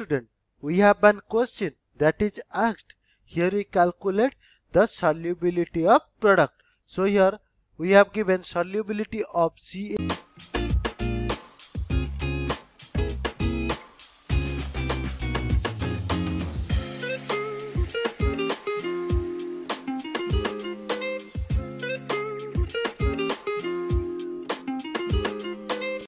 student, we have one question that is asked. Here we calculate the solubility of product. So here we have given solubility of CA